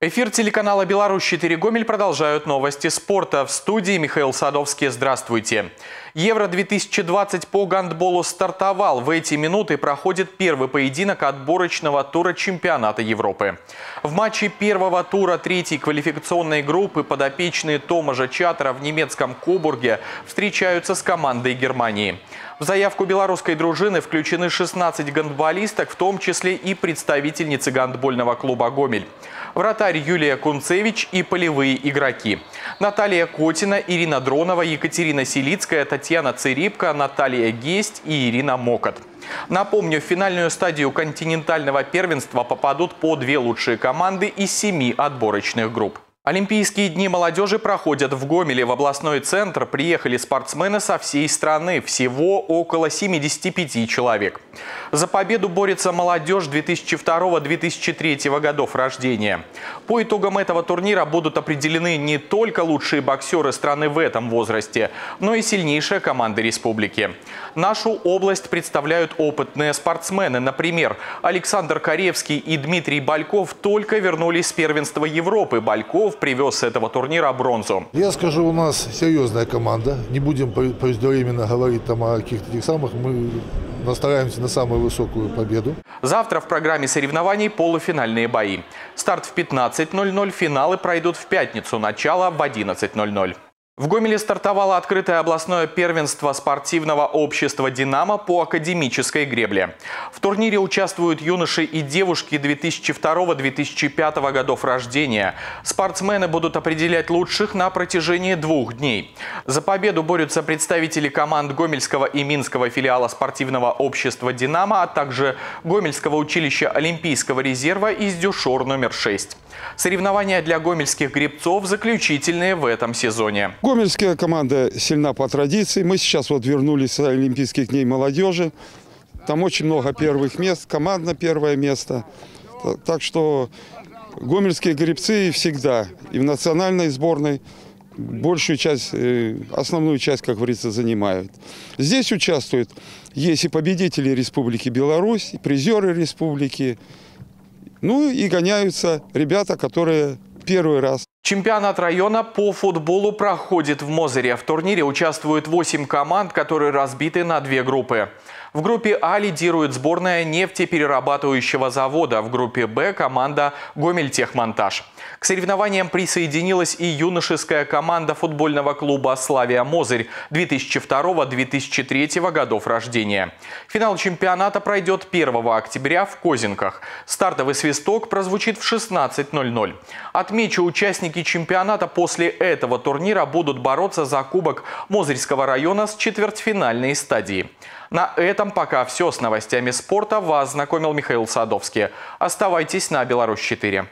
Эфир телеканала «Беларусь-4 Гомель» продолжают новости спорта. В студии Михаил Садовский. Здравствуйте. Евро-2020 по гандболу стартовал. В эти минуты проходит первый поединок отборочного тура чемпионата Европы. В матче первого тура третьей квалификационной группы подопечные Томажа Чатра в немецком Кобурге встречаются с командой Германии. В заявку белорусской дружины включены 16 гандболисток, в том числе и представительницы гандбольного клуба «Гомель». Вратарь Юлия Кунцевич и полевые игроки. Наталья Котина, Ирина Дронова, Екатерина Селицкая, Татьяна Цирипка, Наталья Гесть и Ирина Мокот. Напомню, в финальную стадию континентального первенства попадут по две лучшие команды из семи отборочных групп. Олимпийские дни молодежи проходят в Гомеле. В областной центр приехали спортсмены со всей страны. Всего около 75 человек. За победу борется молодежь 2002-2003 годов рождения. По итогам этого турнира будут определены не только лучшие боксеры страны в этом возрасте, но и сильнейшая команда республики. Нашу область представляют опытные спортсмены. Например, Александр Каревский и Дмитрий Бальков только вернулись с первенства Европы. Бальков привез с этого турнира бронзу. Я скажу, у нас серьезная команда. Не будем преждевременно говорить там о каких-то тех самых. Мы настараемся на самую высокую победу. Завтра в программе соревнований полуфинальные бои. Старт в 15.00, финалы пройдут в пятницу, начало в 11.00. В Гомеле стартовало открытое областное первенство спортивного общества «Динамо» по академической гребле. В турнире участвуют юноши и девушки 2002-2005 годов рождения. Спортсмены будут определять лучших на протяжении двух дней. За победу борются представители команд Гомельского и Минского филиала спортивного общества «Динамо», а также Гомельского училища Олимпийского резерва из Дюшор номер 6. Соревнования для гомельских гребцов заключительные в этом сезоне. Гомельская команда сильна по традиции. Мы сейчас вот вернулись с Олимпийских дней молодежи. Там очень много первых мест, командно первое место. Так что гомельские гребцы всегда и в национальной сборной большую часть, э, основную часть, как говорится, занимают. Здесь участвуют, есть и победители Республики Беларусь, и призеры Республики, ну и гоняются ребята, которые первый раз. Чемпионат района по футболу проходит в Мозыре. В турнире участвуют 8 команд, которые разбиты на две группы. В группе А лидирует сборная нефтеперерабатывающего завода. В группе Б команда «Гомельтехмонтаж». К соревнованиям присоединилась и юношеская команда футбольного клуба «Славия Мозырь» 2002-2003 годов рождения. Финал чемпионата пройдет 1 октября в Козинках. Стартовый свисток прозвучит в 16.00. Отмечу, участники чемпионата после этого турнира будут бороться за кубок Мозырского района с четвертьфинальной стадии. На этом пока все с новостями спорта. Вас знакомил Михаил Садовский. Оставайтесь на Беларусь 4.